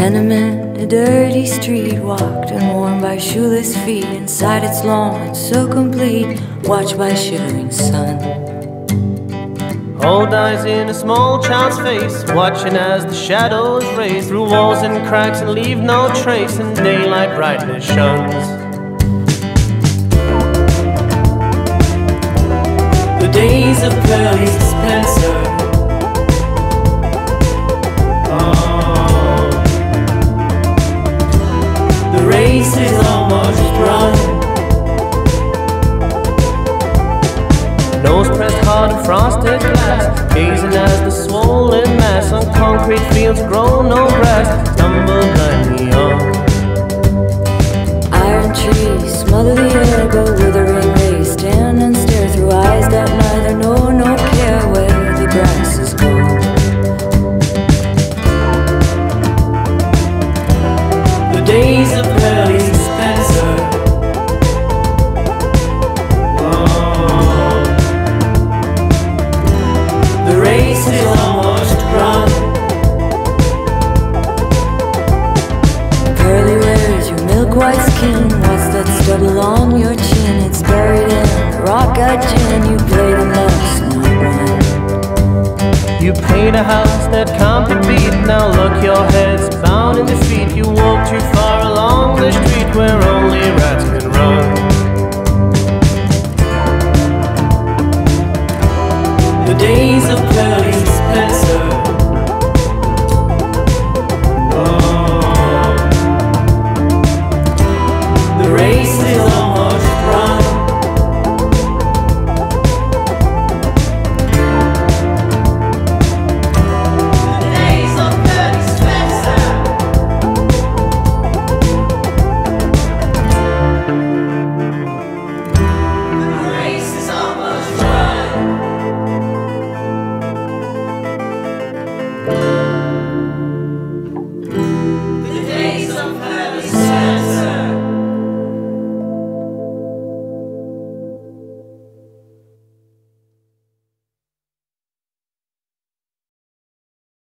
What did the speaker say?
tenement, a dirty street, walked and worn by shoeless feet. Inside its long and so complete, watched by shivering sun. Old eyes in a small child's face, watching as the shadows race through walls and cracks and leave no trace, and daylight brightness shuns. The days of Pearly Spencer. Nose pressed hard in frosted glass, gazing as the swollen mass on concrete fields grow no grass, white skin. What's that stubble on your chin? It's buried in the rock gut gin. You play the most, not one. You paint a house that can't be beat. Now look, your head's bound in defeat. You walk too far along the street where only rats can run. The days of Pearly